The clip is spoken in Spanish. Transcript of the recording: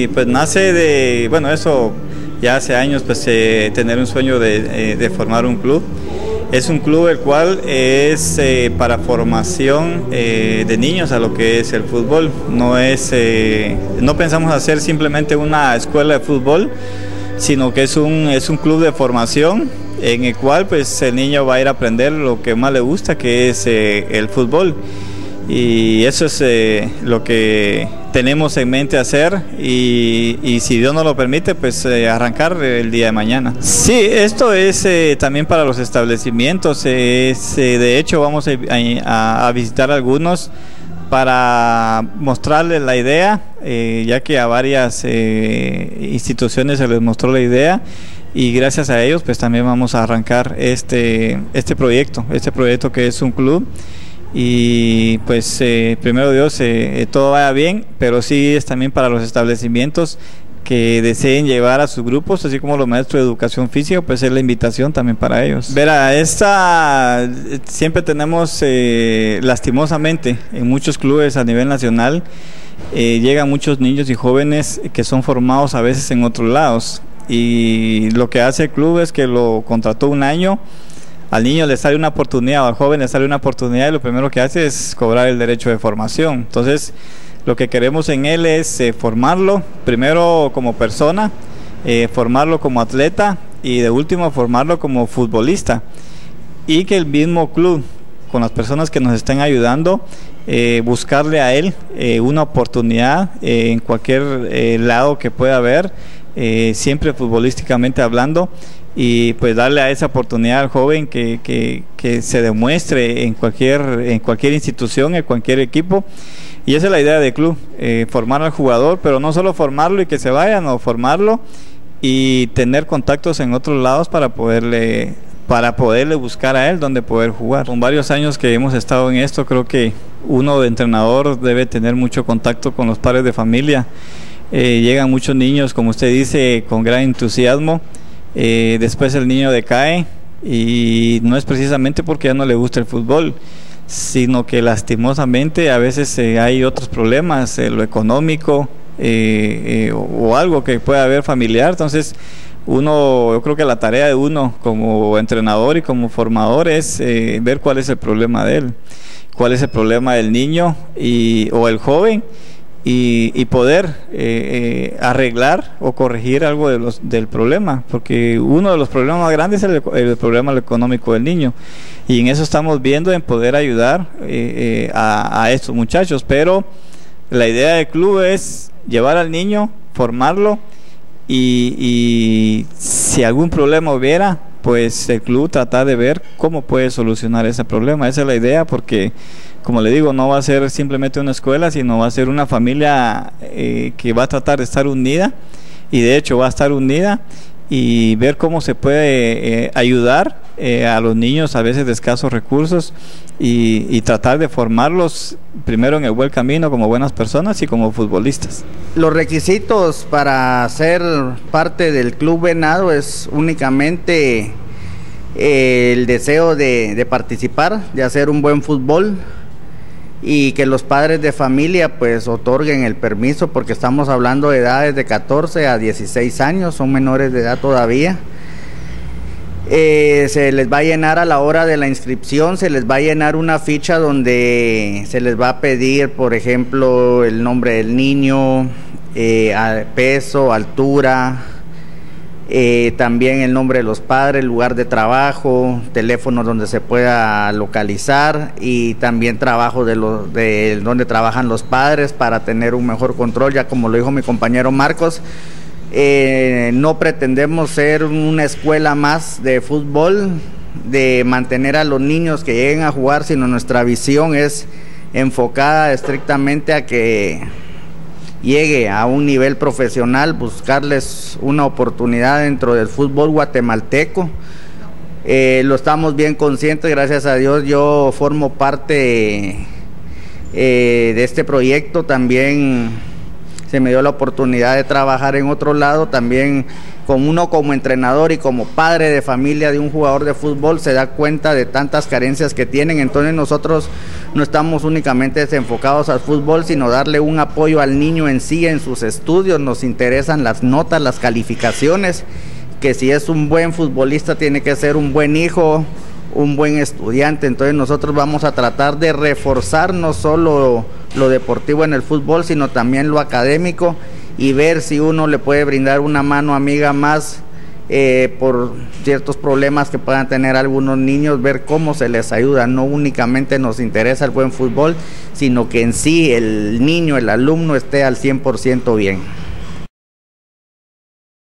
Y pues nace de, bueno, eso ya hace años, pues eh, tener un sueño de, de, formar un club. Es un club el cual es eh, para formación eh, de niños a lo que es el fútbol. No es, no pensamos hacer simplemente una escuela de fútbol, sino que es un, es un club de formación en el cual pues el niño va a ir a aprender lo que más le gusta, que es el fútbol. Y eso es lo que tenemos en mente hacer y, si Dios nos lo permite, pues eh, arrancar el día de mañana. Sí, esto es eh, también para los establecimientos. Eh, de hecho, vamos a, visitar algunos para mostrarles la idea, ya que a varias instituciones se les mostró la idea y gracias a ellos pues también vamos a arrancar este, este proyecto, este proyecto que es un club y pues eh, primero Dios eh, eh, todo vaya bien, pero sí es también para los establecimientos que deseen llevar a sus grupos, así como los maestros de educación física, pues es la invitación también para ellos. Verá, esta siempre tenemos lastimosamente en muchos clubes a nivel nacional, llegan muchos niños y jóvenes que son formados a veces en otros lados y lo que hace el club es que lo contrató un año al niño le sale una oportunidad o al joven le sale una oportunidad y lo primero que hace es cobrar el derecho de formación. Entonces, lo que queremos en él es eh, formarlo, primero como persona, eh, formarlo como atleta y de último formarlo como futbolista. Y que el mismo club, con las personas que nos estén ayudando, eh, buscarle a él una oportunidad en cualquier lado que pueda haber, siempre futbolísticamente hablando y pues darle a esa oportunidad al joven que, que, se demuestre en cualquier, en cualquier institución, en cualquier equipo. Y esa es la idea del club, eh, formar al jugador, pero no solo formarlo y que se vaya, no, formarlo y tener contactos en otros lados para poderle para poderle buscar a él donde poder jugar. Con varios años que hemos estado en esto, creo que uno de entrenador debe tener mucho contacto con los padres de familia. Eh, llegan muchos niños, como usted dice, con gran entusiasmo eh, después el niño decae y no es precisamente porque ya no le gusta el fútbol, sino que lastimosamente a veces eh, hay otros problemas, eh, lo económico o, algo que pueda haber familiar. Entonces, uno, yo creo que la tarea de uno como entrenador y como formador es ver cuál es el problema de él, cuál es el problema del niño y, o el joven y, poder eh, eh, arreglar o corregir algo de los, del problema, porque uno de los problemas más grandes es el, problema económico del niño, y en eso estamos viendo en poder ayudar eh, a, a, estos muchachos, pero la idea del club es llevar al niño, formarlo, y, y si algún problema hubiera, pues el club tratar de ver cómo puede solucionar ese problema, esa es la idea, porque como le digo, no va a ser simplemente una escuela, sino va a ser una familia eh, que va a tratar de estar unida y de hecho va a estar unida y ver cómo se puede eh, ayudar eh, a los niños a veces de escasos recursos y, tratar de formarlos primero en el buen camino como buenas personas y como futbolistas. Los requisitos para ser parte del Club Venado es únicamente el deseo de, de participar, de hacer un buen fútbol, y que los padres de familia pues otorguen el permiso porque estamos hablando de edades de 14 a 16 años, son menores de edad todavía. Eh, se les va a llenar a la hora de la inscripción, se les va a llenar una ficha donde se les va a pedir, por ejemplo, el nombre del niño, eh, peso, altura, eh, también el nombre de los padres, lugar de trabajo, teléfono donde se pueda localizar y también trabajo de, los, de donde trabajan los padres para tener un mejor control, ya como lo dijo mi compañero Marcos. Eh, no pretendemos ser una escuela más de fútbol, de mantener a los niños que lleguen a jugar, sino nuestra visión es enfocada estrictamente a que llegue a un nivel profesional, buscarles una oportunidad dentro del fútbol guatemalteco. Eh, lo estamos bien conscientes, gracias a Dios yo formo parte eh, de este proyecto, también se me dio la oportunidad de trabajar en otro lado, también con uno como entrenador y como padre de familia de un jugador de fútbol se da cuenta de tantas carencias que tienen, entonces nosotros no estamos únicamente desenfocados al fútbol, sino darle un apoyo al niño en sí, en sus estudios. Nos interesan las notas, las calificaciones, que si es un buen futbolista tiene que ser un buen hijo, un buen estudiante. Entonces nosotros vamos a tratar de reforzar no solo lo deportivo en el fútbol, sino también lo académico y ver si uno le puede brindar una mano amiga más eh, por ciertos problemas que puedan tener algunos niños, ver cómo se les ayuda. No únicamente nos interesa el buen fútbol, sino que en sí el niño, el alumno esté al 100% bien.